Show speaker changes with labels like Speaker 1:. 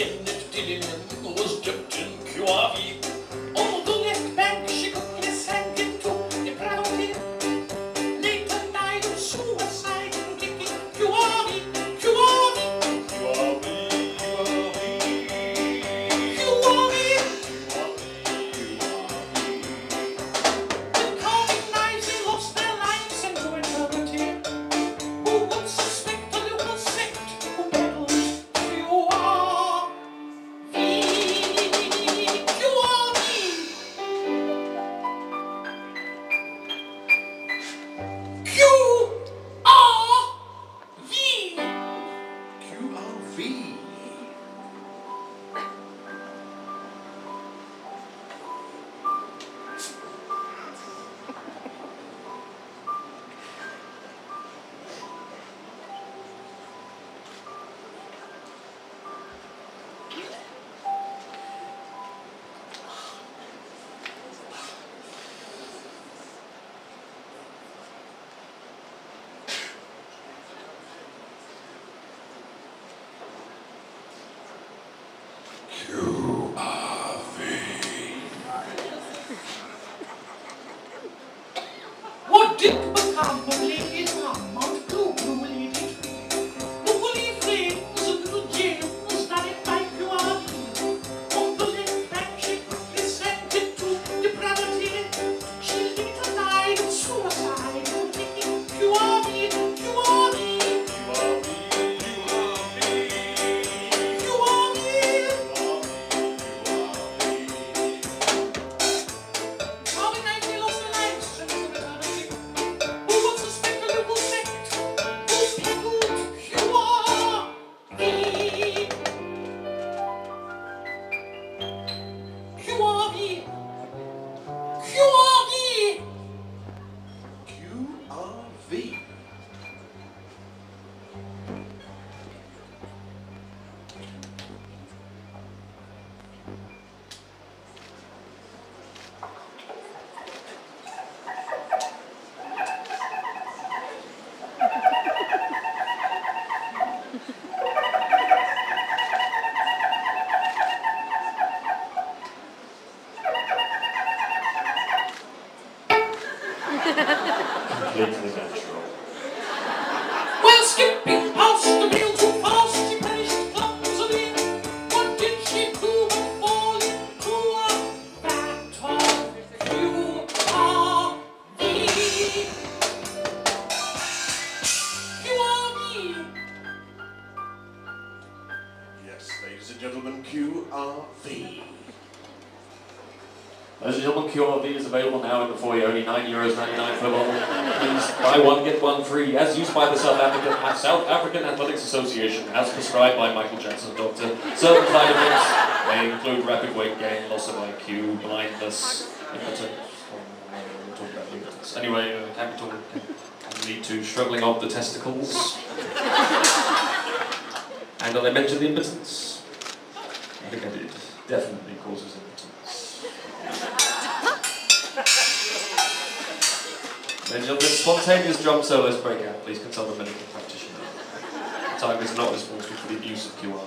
Speaker 1: in
Speaker 2: be
Speaker 3: you.
Speaker 4: completely natural.
Speaker 1: Well, skipping past the meal too fast, she perished clumsily. What did she do but fall into a battle? You are me. You are me.
Speaker 2: Yes, ladies and gentlemen, Q R V.
Speaker 4: QRV is available now in the foyer, only €9.99 for a bottle. Please buy one, get one free, as used by the South African, South African Athletics Association, as prescribed by Michael Jackson's doctor. Certain side effects may include rapid weight gain, loss of IQ, blindness, impotence. Oh. Anyway, uh, capital can lead to struggling of the testicles. and I mentioned the impotence. I think I did. Definitely causes impotence. Ladies and gentlemen, spontaneous drum solos break out. Please consult a medical practitioner. The Time is not responsible for the use of QRV.